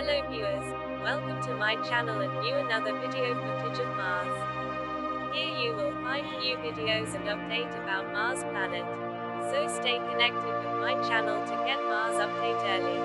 Hello viewers, welcome to my channel and new another video footage of Mars. Here you will find new videos and update about Mars planet. So stay connected with my channel to get Mars update early.